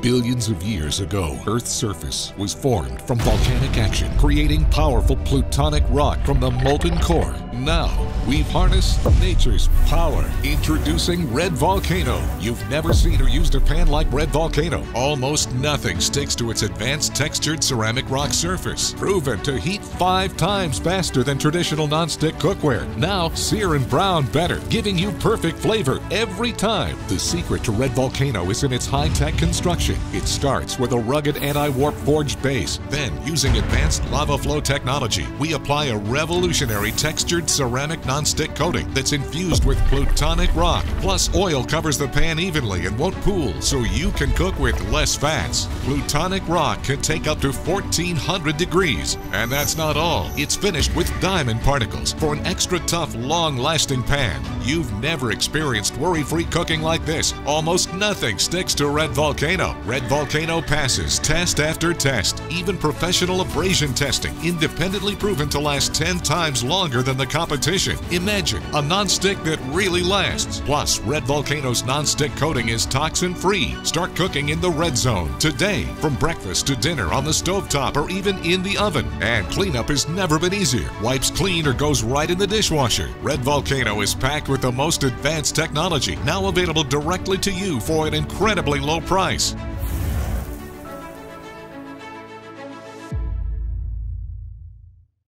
Billions of years ago, Earth's surface was formed from volcanic action, creating powerful plutonic rock from the molten core. Now, we've harnessed nature's power. Introducing Red Volcano. You've never seen or used a pan like Red Volcano. Almost nothing sticks to its advanced textured ceramic rock surface. Proven to heat five times faster than traditional non-stick cookware. Now, sear and brown better, giving you perfect flavor every time. The secret to Red Volcano is in its high-tech construction. It starts with a rugged anti-warp forged base. Then, using advanced Lavaflow technology, we apply a revolutionary textured ceramic non-stick coating that's infused with plutonic rock. Plus, oil covers the pan evenly and won't pool, so you can cook with less fats. Plutonic rock can take up to 1400 degrees. And that's not all. It's finished with diamond particles for an extra tough, long-lasting pan. You've never experienced worry-free cooking like this. Almost nothing sticks to Red Volcano. Red Volcano passes test after test, even professional abrasion testing, independently proven to last 10 times longer than the competition. Imagine a non-stick that really lasts. Plus, Red Volcano's non-stick coating is toxin-free. Start cooking in the red zone today, from breakfast to dinner on the stovetop or even in the oven. And cleanup has never been easier. Wipes clean or goes right in the dishwasher. Red Volcano is packed with the most advanced technology, now available directly to you for an incredibly low price.